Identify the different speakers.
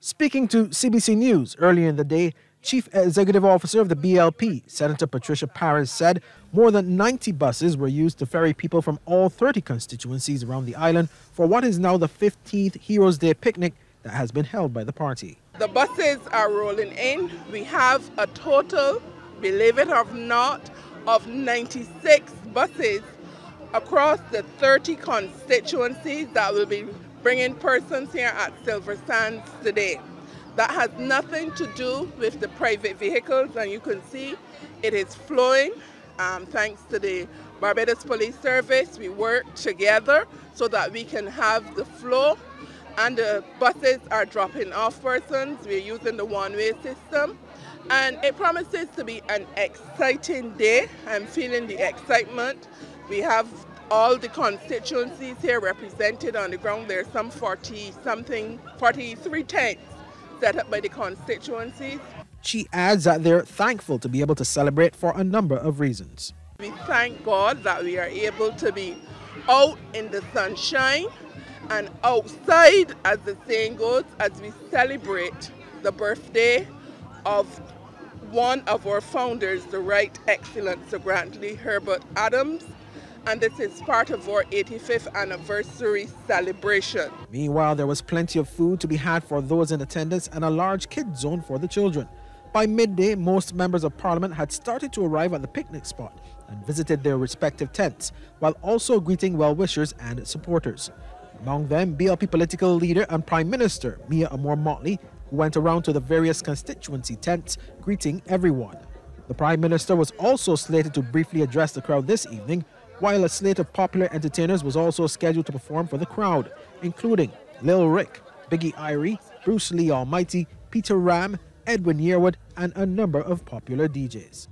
Speaker 1: Speaking to CBC News earlier in the day, Chief Executive Officer of the BLP, Senator Patricia Parris, said more than 90 buses were used to ferry people from all 30 constituencies around the island for what is now the 15th Heroes Day picnic that has been held by the party.
Speaker 2: The buses are rolling in. We have a total, believe it or not, of 96 buses across the 30 constituencies that will be bringing persons here at Silver Sands today. That has nothing to do with the private vehicles and you can see it is flowing um, thanks to the Barbados Police Service. We work together so that we can have the flow and the buses are dropping off persons. We're using the one-way system and it promises to be an exciting day. I'm feeling the excitement. We have all the constituencies here represented on the ground. There's some 40 something, 43 tents set up by the constituencies.
Speaker 1: She adds that they're thankful to be able to celebrate for a number of reasons.
Speaker 2: We thank God that we are able to be out in the sunshine and outside, as the saying goes, as we celebrate the birthday of one of our founders, the Right Excellent Sir Grantley Herbert Adams, and this is part of our 85th anniversary celebration.
Speaker 1: Meanwhile, there was plenty of food to be had for those in attendance and a large kids zone for the children. By midday, most members of parliament had started to arrive at the picnic spot and visited their respective tents, while also greeting well-wishers and supporters. Among them, BLP political leader and Prime Minister Mia Amor Mottley, who went around to the various constituency tents greeting everyone. The Prime Minister was also slated to briefly address the crowd this evening, while a slate of popular entertainers was also scheduled to perform for the crowd, including Lil Rick, Biggie Irie, Bruce Lee Almighty, Peter Ram, Edwin Yearwood, and a number of popular DJs.